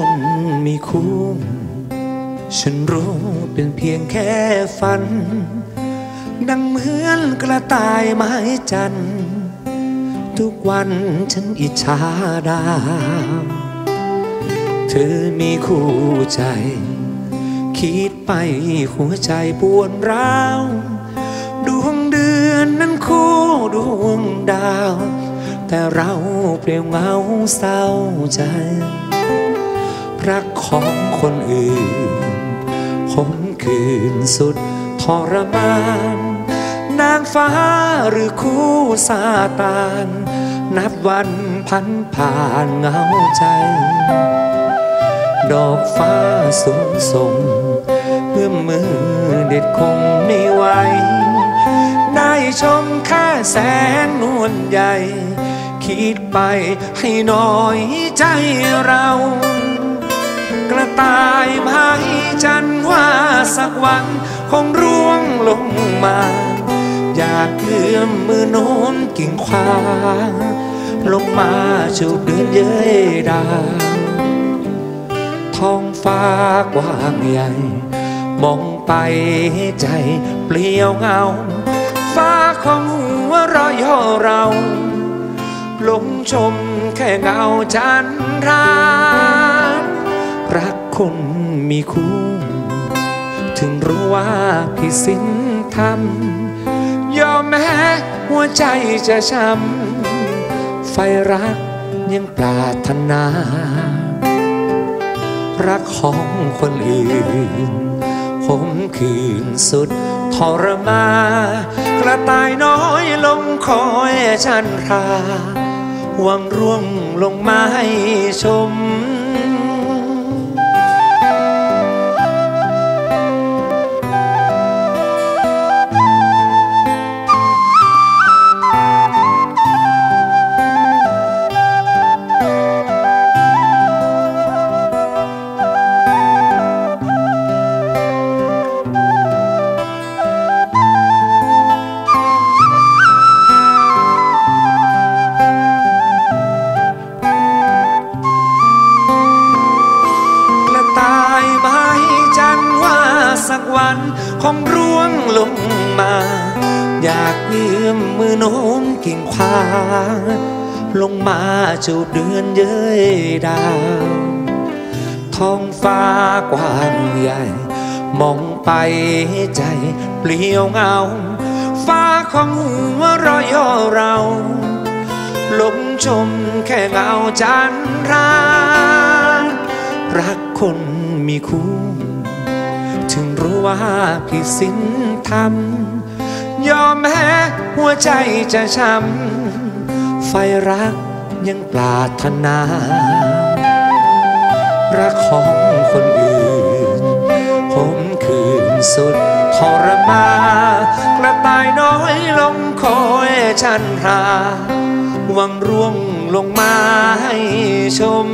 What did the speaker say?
คนมีคู่ฉันรู้เป็นเพียงแค่ฝัน ดังเหมือนกระต่ายไม้จันทร์ทุกวันฉันอิจฉาดาวเธอมีคู่ใจ คิดไปหัวใจปวนร้าวดวงเดือนนั้นคู่ดวงดาว แต่เราเปลี่ยวเหงาเศร้าใจ รักของคนอื่นคมคืนสุดทรมาน นางฟ้าหรือคู่ซาตาน นับวันพันผ่านเหงาใจ ดอกฟ้าสูงส่งเมื่อมือเด็ดคงไม่ไหวได้ชมแค่แสงนวลใหญ่ คิดไปให้น้อยใจเรา ตายไม้จันว่าสักวันคงร่วงลงมา อยากเอื้อมมือโน้มกิ่งควาลงมาจูบเดือนเย้ยดาวท้องฟ้ากว้างใหญ่มองไปใจเปลี่ยวเงา ฟ้าของหัวรอยย่อเราลงชมแค่เงาจันทรารัก คนมีคู่ถึงรู้ว่าพี่สิ้นทำยอมแม้หัวใจจะช้ำไฟรักยังปรารถนา รักของคนอื่นขมคืนสุดทรมากระต่ายน้อยลงคอยชันราหวังร่วงลงมาให้ชม สักวันคงร่วงลงมา อยากเยื่อมมือโน้มกิ่งควาลงมาจูบเดือนเย้ยดาวท้องฟ้ากว้างใหญ่ มองไปใจเปลี่ยวเงา ฟ้าของหัวรอย่อเราลงชมแค่เงาจันทรารักคนมีคู่ ถึงรู้ว่าพี่สิ้นทำยอมแม้หัวใจจะช้ำไฟรักยังปรารถนา รักของคนอื่น ผมคืนสุดทรมากระต่ายน้อยลงคอยชันราหวังร่วงลงมาให้ชม